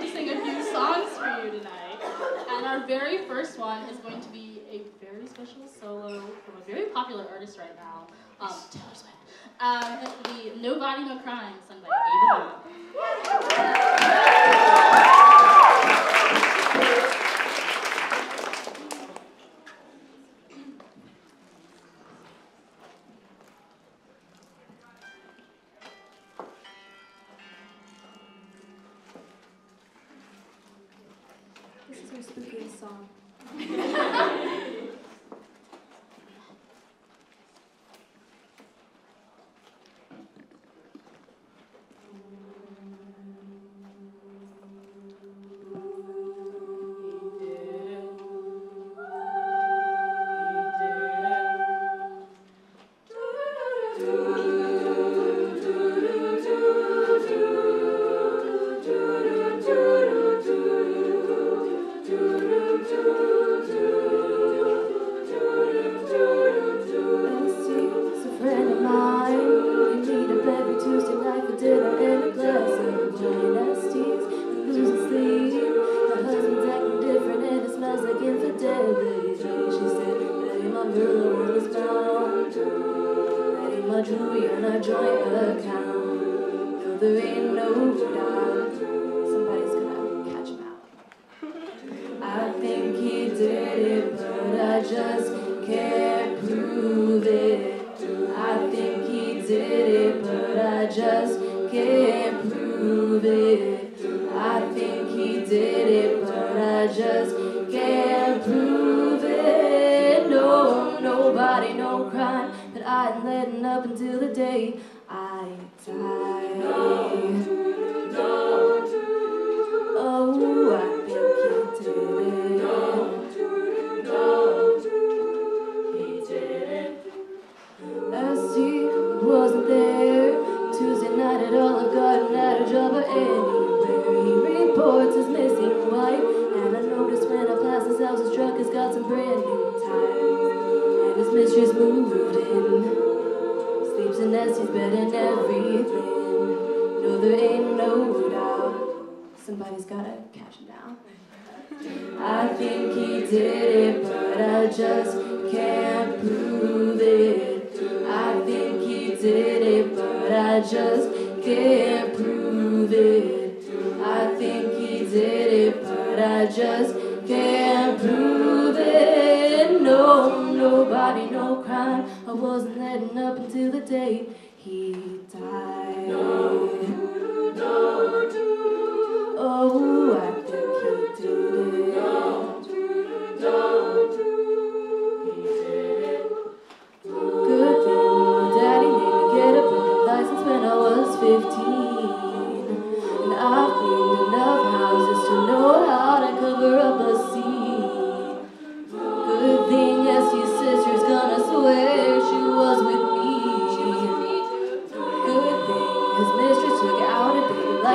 to sing a few songs for you tonight. And our very first one is going to be a very special solo from a very popular artist right now, um, Taylor Swift. Um, the No Body, No Crime, sung by Ava song. my my jewelry I joint account. No, there ain't no doubt. Somebody's gonna catch him out. I think he did it, but I just can't prove it. I think he did it, but I just nobody, no crime. But I ain't letting up until the day I die. Oh, I think he did it. No, no. He did it. Last year wasn't there. Tuesday night at all, I've gotten out of job or anywhere. He reports his missing white, And I noticed when I passed his house, his truck has got some bread pictures moved in. Sleeps in Este's bed and everything. No, there ain't no doubt. Somebody's gotta catch him now. I think he did it, but I just can't prove it. I think he did it, but I just can't. nobody, no crime. I wasn't letting up until the day he died. No, do, do, do,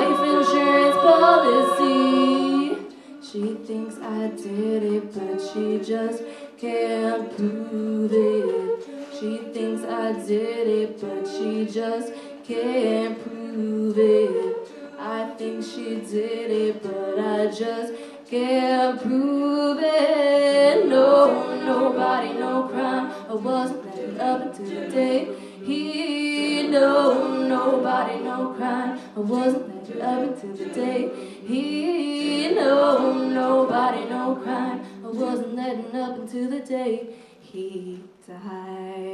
life insurance policy. She thinks I did it, but she just can't prove it. She thinks I did it, but she just can't prove it. I think she did it, but I just can't prove it. No, nobody, no crime. I wasn't up until the day he knows nobody, no crime. I wasn't loving till the day he no nobody, no crime. I wasn't letting up until the day he died.